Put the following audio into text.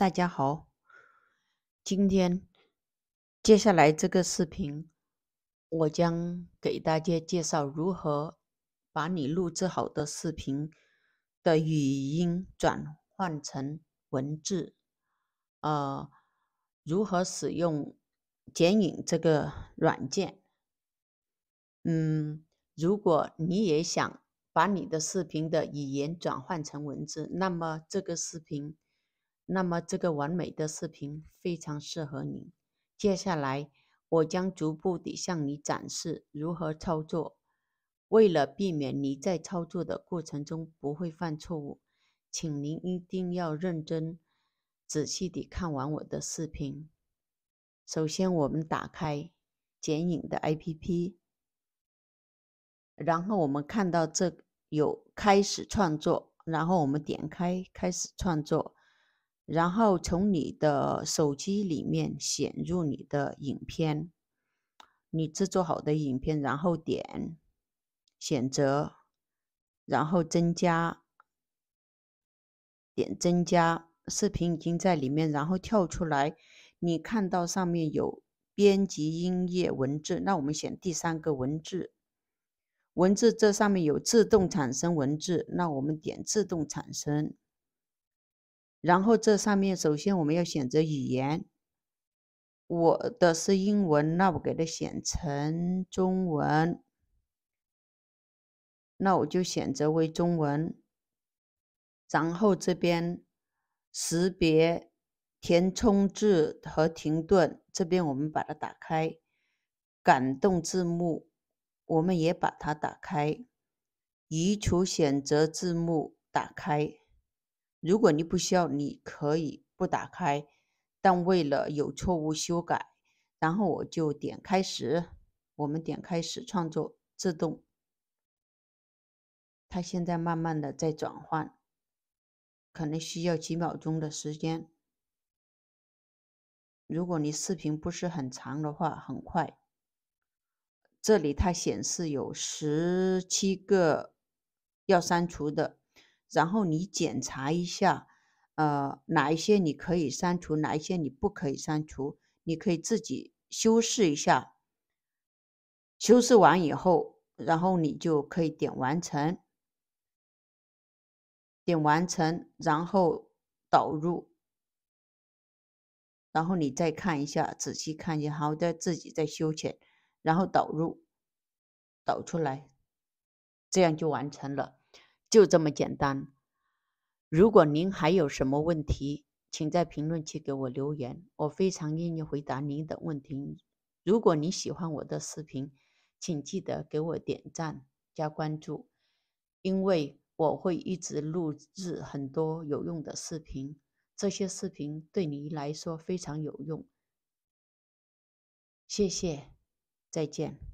大家好，今天接下来这个视频，我将给大家介绍如何把你录制好的视频的语音转换成文字，呃，如何使用剪影这个软件。嗯，如果你也想把你的视频的语言转换成文字，那么这个视频。那么这个完美的视频非常适合你。接下来我将逐步地向你展示如何操作。为了避免你在操作的过程中不会犯错误，请您一定要认真、仔细地看完我的视频。首先，我们打开剪影的 APP，然后我们看到这有开始创作，然后我们点开开始创作。然后从你的手机里面选入你的影片，你制作好的影片，然后点选择，然后增加，点增加，视频已经在里面，然后跳出来，你看到上面有编辑音乐文字，那我们选第三个文字，文字这上面有自动产生文字，那我们点自动产生。然后这上面首先我们要选择语言，我的是英文，那我给它选成中文，那我就选择为中文。然后这边识别填充字和停顿，这边我们把它打开。感动字幕，我们也把它打开。移除选择字幕，打开。如果你不需要，你可以不打开，但为了有错误修改，然后我就点开始，我们点开始创作，自动，它现在慢慢的在转换，可能需要几秒钟的时间。如果你视频不是很长的话，很快。这里它显示有十七个要删除的。然后你检查一下，呃，哪一些你可以删除，哪一些你不可以删除，你可以自己修饰一下。修饰完以后，然后你就可以点完成，点完成，然后导入，然后你再看一下，仔细看一下，好的，自己再修剪，然后导入，导出来，这样就完成了。就这么简单。如果您还有什么问题，请在评论区给我留言，我非常愿意回答您的问题。如果你喜欢我的视频，请记得给我点赞加关注，因为我会一直录制很多有用的视频，这些视频对你来说非常有用。谢谢，再见。